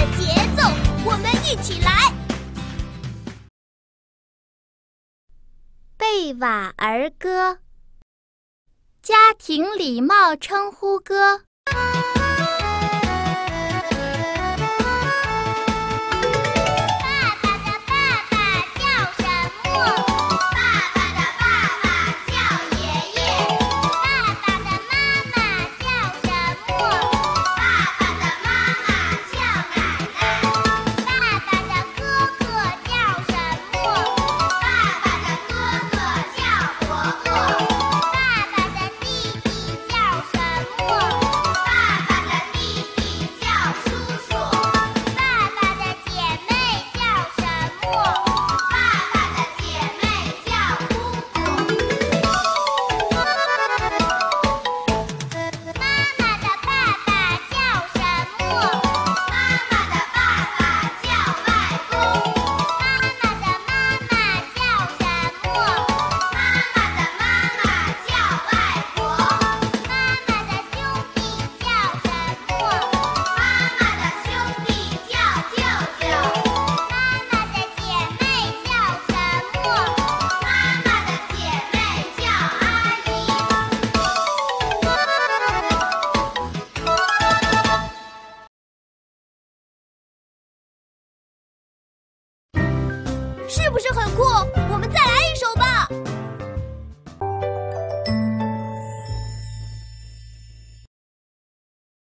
的节奏，我们一起来。贝瓦儿歌，家庭礼貌称呼歌。是不是很酷？我们再来一首吧。